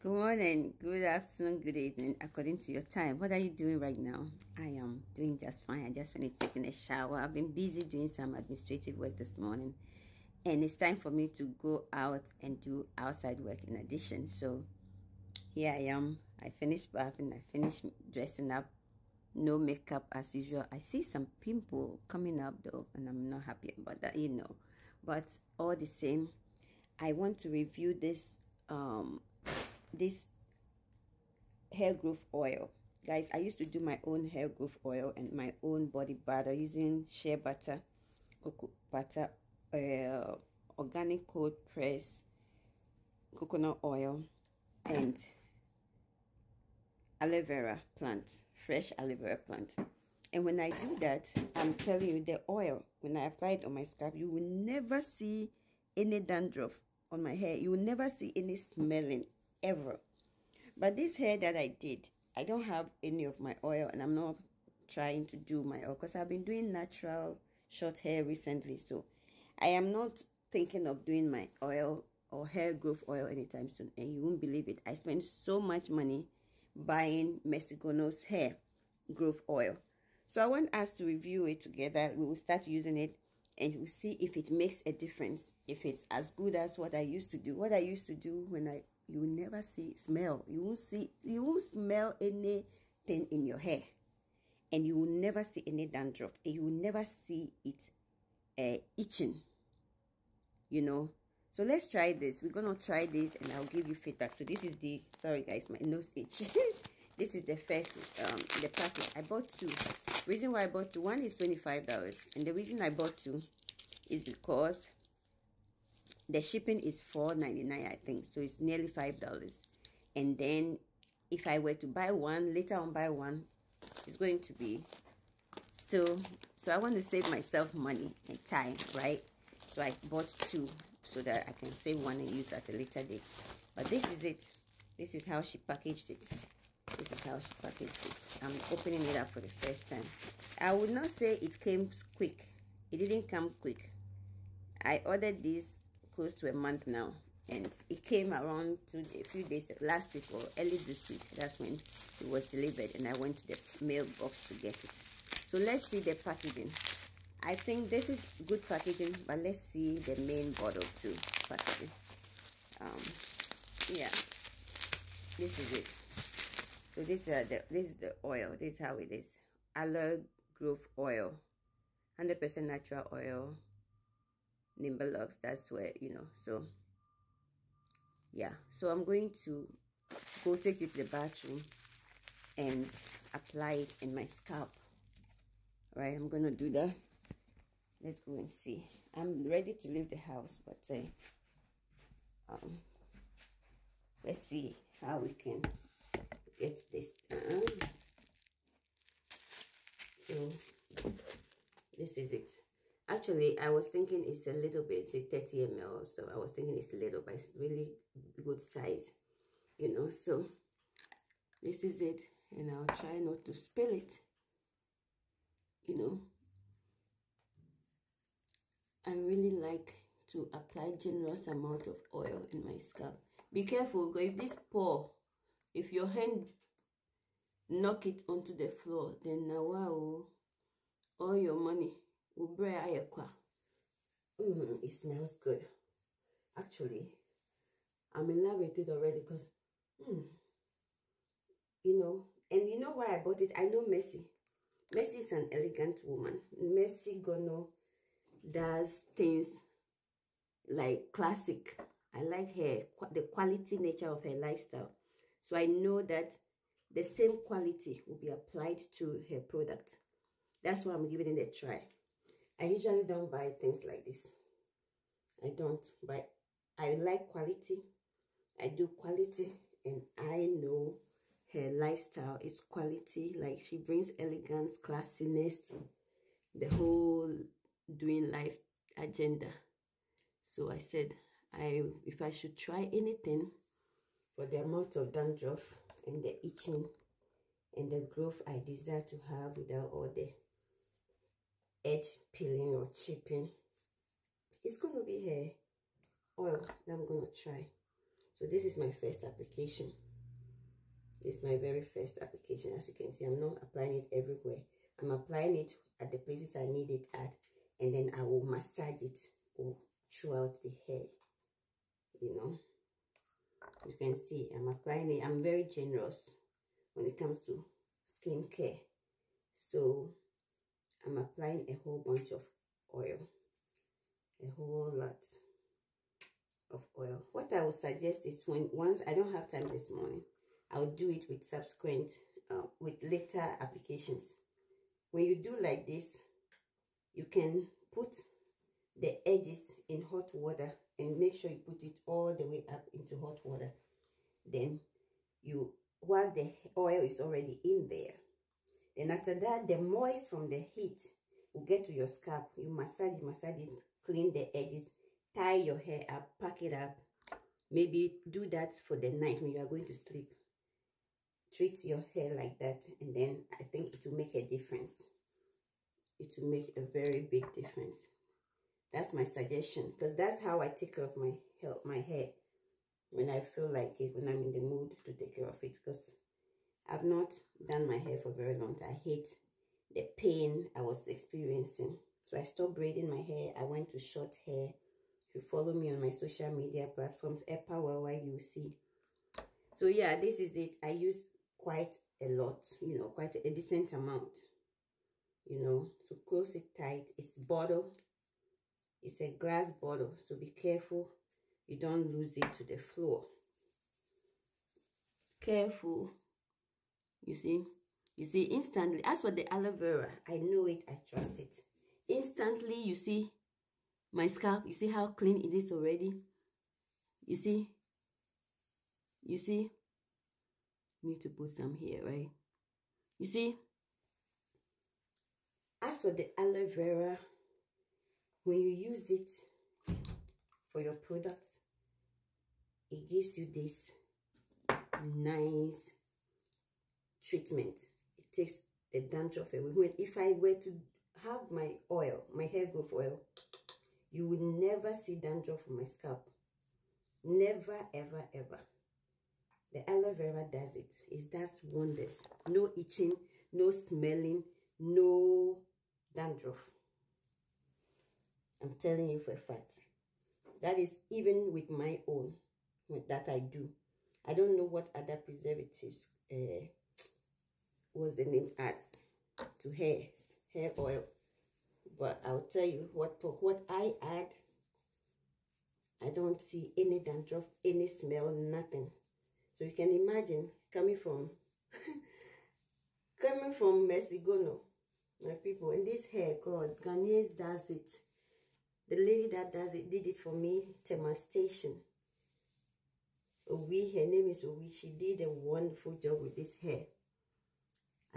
Good morning, good afternoon, good evening, according to your time. What are you doing right now? I am doing just fine. I just finished taking a shower. I've been busy doing some administrative work this morning, and it's time for me to go out and do outside work in addition. So here I am. I finished bathing, I finished dressing up, no makeup as usual. I see some pimple coming up though, and I'm not happy about that, you know. But all the same, I want to review this um this hair growth oil. Guys i used to do my own hair growth oil and my own body butter using shea butter cocoa butter uh, organic cold press coconut oil and aloe vera plant fresh aloe vera plant. And when i do that i'm telling you the oil when i apply it on my scalp you will never see any dandruff on my hair. You will never see any smelling ever. But this hair that i did i don't have any of my oil and i'm not trying to do my oil because i've been doing natural short hair recently. So i am not thinking of doing my oil or hair growth oil anytime soon. And you won't believe it. I spent so much money buying Mercy Gono's hair growth oil. So i want us to review it together. We will start using it and we'll see if it makes a difference if it's as good as what i used to do. What i used to do when i you will never see smell. You won't see you won't smell anything in your hair. And you will never see any dandruff. And you will never see it uh, itching. You know? So let's try this. We're gonna try this and i'll give you feedback. So this is the sorry guys my nose itch. This is the first um the packet. I bought two. Reason why i bought two one is 25 dollars. And the reason i bought two is because the shipping is 4.99 i think so it's nearly five dollars. And then if i were to buy one later on buy one it's going to be still so i want to save myself money and time right? So i bought two so that i can save one and use at a later date. But this is it. This is how she packaged it. This is how she packaged it. I'm opening it up for the first time. I would not say it came quick. It didn't come quick. I ordered this close to a month now. And it came around to a few days last week or early this week that's when it was delivered and i went to the mailbox to get it. So let's see the packaging. I think this is good packaging but let's see the main bottle too packaging. Um yeah this is it. So this is the this is the oil. This is how it is. Aloe growth oil. 100 percent natural oil Nimblux. That's where, you know, so yeah. So I'm going to go take you to the bathroom and apply it in my scalp. All right, I'm going to do that. Let's go and see. I'm ready to leave the house, but uh, um, let's see how we can get this done. So this is it actually i was thinking it's a little bit it's 30 ml so i was thinking it's a little but it's really good size you know so this is it and i'll try not to spill it you know. I really like to apply generous amount of oil in my scalp. Be careful if this pour if your hand knock it onto the floor then now wow oh, all your money ubre ayekwa. Mm, it smells good. Actually, I'm in love with it already because, mm, you know, and you know why I bought it? I know Mercy. Mercy is an elegant woman. Mercy Gono does things like classic. I like her, the quality nature of her lifestyle. So I know that the same quality will be applied to her product. That's why I'm giving it a try. I usually don't buy things like this. I don't, but I like quality. I do quality and I know her lifestyle is quality. Like she brings elegance, classiness to the whole doing life agenda. So I said, I if I should try anything for the amount of dandruff and the itching and the growth I desire to have without all the edge peeling or chipping. It's to be hair oil that i'm to try. So this is my first application. Is my very first application as you can see. I'm not applying it everywhere. I'm applying it at the places i need it at and then i will massage it throughout the hair you know. You can see i'm applying it. I'm very generous when it comes to skincare. So i'm applying a whole bunch of oil a whole lot of oil. What i would suggest is when once i don't have time this morning i'll do it with subsequent uh, with later applications. When you do like this you can put the edges in hot water and make sure you put it all the way up into hot water. Then you once the oil is already in there then after that the moist from the heat will get to your scalp. You massage massage it clean the edges tie your hair up pack it up. Maybe do that for the night when you are going to sleep. Treat your hair like that and then i think it will make a difference. It will make a very big difference. That's my suggestion because that's how i take care of my help my hair when i feel like it when i'm in the mood to take care of it because i've not done my hair for very long. I hate the pain i was experiencing. So i stopped braiding my hair. I went to short hair. If you follow me on my social media platforms worldwide you see. So yeah this is it. I use quite a lot you know quite a decent amount you know. So close it tight. It's bottle. It's a glass bottle. So be careful you don't lose it to the floor. Careful you see? You see instantly as for the aloe vera i know it i trust it. Instantly you see my scalp you see how clean it is already? You see? You see? Need to put some here right? You see? As for the aloe vera when you use it for your products it gives you this nice treatment. It takes the dandruff away when if i were to have my oil my hair growth oil you would never see dandruff on my scalp. Never ever ever. The aloe vera does it. It does wonders. No itching no smelling no dandruff i'm telling you for a fact. That is even with my own that i do. I don't know what other preservatives uh was the name adds to hair hair oil but I'll tell you what for what I add, I don't see any dandruff, any smell, nothing. So you can imagine coming from coming from Mercy Gono, my people, and this hair, God, Ghanaians does it. The lady that does it did it for me, Tema Station. Owi, her name is Owi. She did a wonderful job with this hair.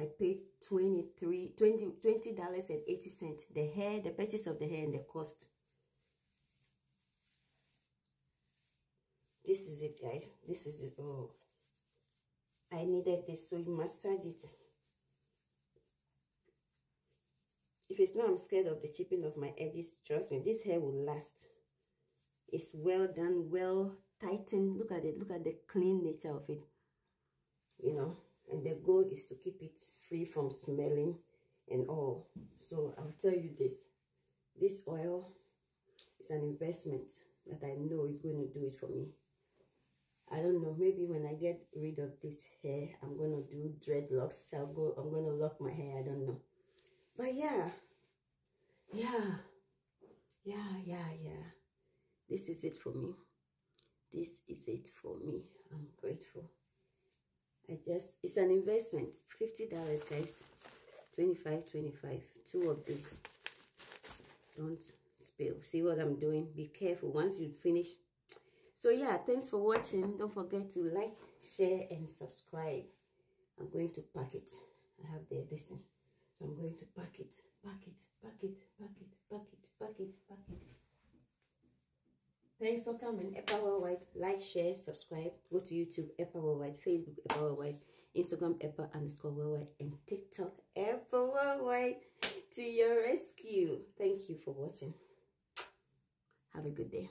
I paid 23 20 dollars and 80 cents the hair the purchase of the hair and the cost. This is it guys. This is it oh I needed this so you massage it. If it's not I'm scared of the chipping of my edges. Trust me this hair will last. It's well done well tightened. Look at it. Look at the clean nature of it. You know and the goal is to keep it free from smelling and all. So i'll tell you this. This oil is an investment that i know is going to do it for me. I don't know maybe when i get rid of this hair i'm gonna do dreadlocks. I'll go i'm gonna lock my hair i don't know. But yeah. Yeah. Yeah yeah yeah. This is it for me. This is it for me. I'm grateful I just, it's an investment. $50, guys. 25 25 Two of these. Don't spill. See what I'm doing? Be careful once you finish. So, yeah, thanks for watching. Don't forget to like, share, and subscribe. I'm going to pack it. I have the listen. So, I'm going to pack it, pack it, pack it, pack it, pack it, pack it. Thanks for coming. Eppa Worldwide. Like, share, subscribe. Go to YouTube, Eppa Worldwide. Facebook, Eppa Worldwide. Instagram, Eppa underscore Worldwide. And TikTok, Eppa Worldwide. To your rescue. Thank you for watching. Have a good day.